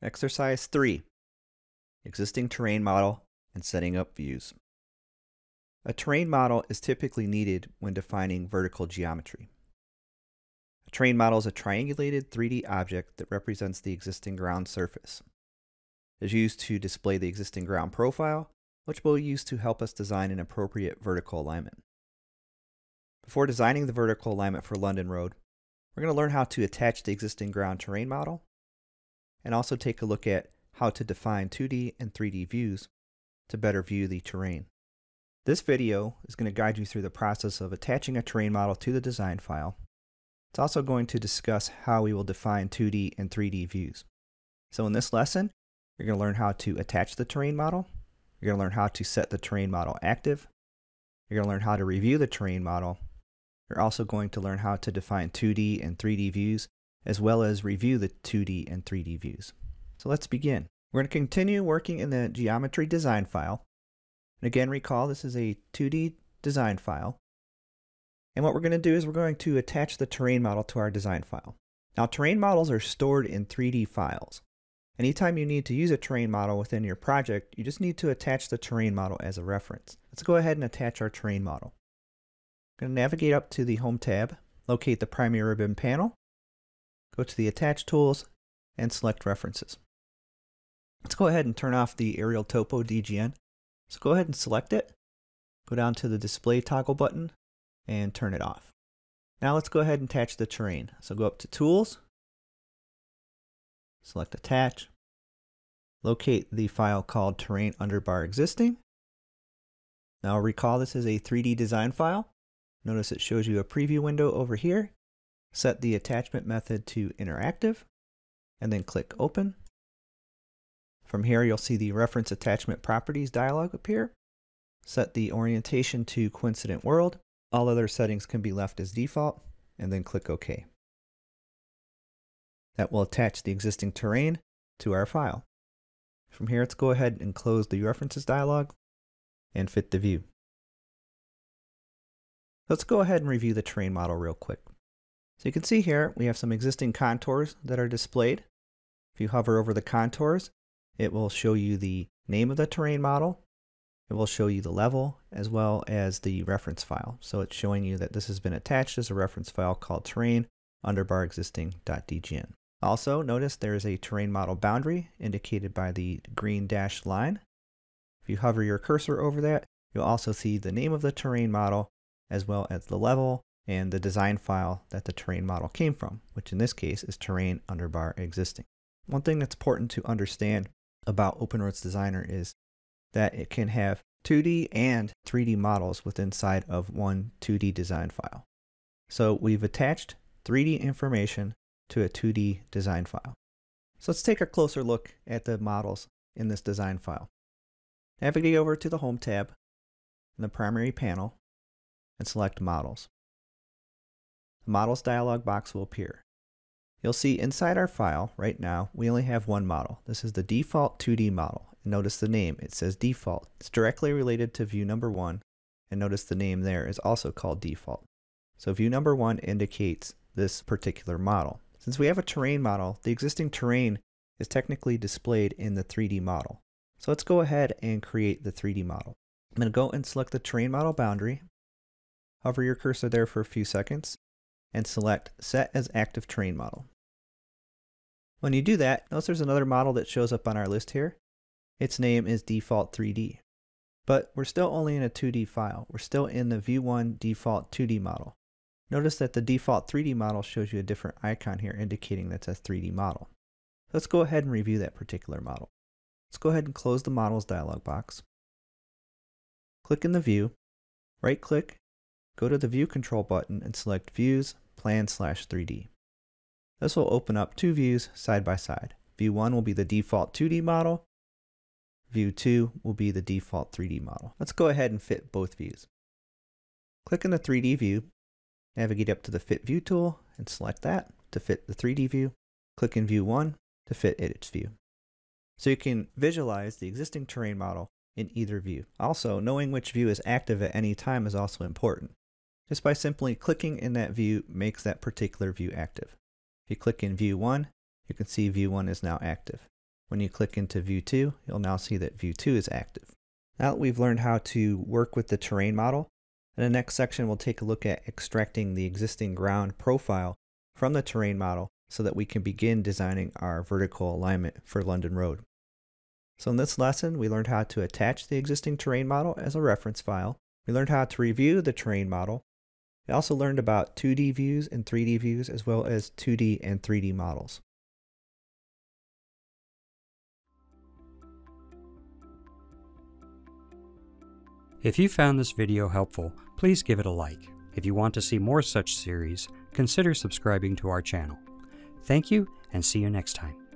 Exercise 3 Existing terrain model and setting up views. A terrain model is typically needed when defining vertical geometry. A terrain model is a triangulated 3D object that represents the existing ground surface. It is used to display the existing ground profile, which we'll use to help us design an appropriate vertical alignment. Before designing the vertical alignment for London Road, we're going to learn how to attach the existing ground terrain model and also take a look at how to define 2D and 3D views to better view the terrain. This video is going to guide you through the process of attaching a terrain model to the design file. It's also going to discuss how we will define 2D and 3D views. So in this lesson, you're going to learn how to attach the terrain model, you're going to learn how to set the terrain model active, you're going to learn how to review the terrain model, you're also going to learn how to define 2D and 3D views, as well as review the 2D and 3D views. So let's begin. We're going to continue working in the geometry design file. And again, recall this is a 2D design file. And what we're going to do is we're going to attach the terrain model to our design file. Now, terrain models are stored in 3D files. Anytime you need to use a terrain model within your project, you just need to attach the terrain model as a reference. Let's go ahead and attach our terrain model. I'm going to navigate up to the Home tab, locate the primary ribbon panel, go to the Attach Tools, and select References. Let's go ahead and turn off the Aerial Topo DGN. So go ahead and select it, go down to the Display toggle button, and turn it off. Now let's go ahead and attach the terrain. So go up to Tools, select Attach, locate the file called Terrain Underbar Existing. Now recall this is a 3D design file, Notice it shows you a preview window over here. Set the attachment method to interactive and then click open. From here you'll see the reference attachment properties dialog appear. Set the orientation to coincident world. All other settings can be left as default and then click OK. That will attach the existing terrain to our file. From here, let's go ahead and close the references dialog and fit the view. Let's go ahead and review the terrain model real quick. So you can see here we have some existing contours that are displayed. If you hover over the contours, it will show you the name of the terrain model. It will show you the level as well as the reference file. So it's showing you that this has been attached as a reference file called terrain underbar existing.dgn. Also, notice there is a terrain model boundary indicated by the green dashed line. If you hover your cursor over that, you'll also see the name of the terrain model as well as the level and the design file that the terrain model came from, which in this case is terrain underbar existing. One thing that's important to understand about OpenRoads Designer is that it can have 2D and 3D models within inside of one 2D design file. So we've attached 3D information to a 2D design file. So let's take a closer look at the models in this design file. Navigate over to the Home tab in the primary panel and select Models. The Models dialog box will appear. You'll see inside our file, right now, we only have one model. This is the default 2D model. Notice the name, it says default. It's directly related to view number one, and notice the name there is also called default. So view number one indicates this particular model. Since we have a terrain model, the existing terrain is technically displayed in the 3D model. So let's go ahead and create the 3D model. I'm going to go and select the terrain model boundary Hover your cursor there for a few seconds and select Set as Active Terrain Model. When you do that, notice there's another model that shows up on our list here. Its name is Default 3D. But we're still only in a 2D file. We're still in the View 1 Default 2D model. Notice that the default 3D model shows you a different icon here indicating that's a 3D model. Let's go ahead and review that particular model. Let's go ahead and close the Models dialog box. Click in the View, right-click, go to the View Control button and select Views, Plan slash 3D. This will open up two views side by side. View 1 will be the default 2D model. View 2 will be the default 3D model. Let's go ahead and fit both views. Click in the 3D view, navigate up to the Fit View tool and select that to fit the 3D view. Click in View 1 to fit its view. So you can visualize the existing terrain model in either view. Also, knowing which view is active at any time is also important. Just by simply clicking in that view makes that particular view active. If you click in view 1, you can see view 1 is now active. When you click into view 2, you'll now see that view 2 is active. Now that we've learned how to work with the terrain model, in the next section we'll take a look at extracting the existing ground profile from the terrain model so that we can begin designing our vertical alignment for London Road. So in this lesson, we learned how to attach the existing terrain model as a reference file. We learned how to review the terrain model. We also learned about 2D views and 3D views as well as 2D and 3D models. If you found this video helpful, please give it a like. If you want to see more such series, consider subscribing to our channel. Thank you and see you next time.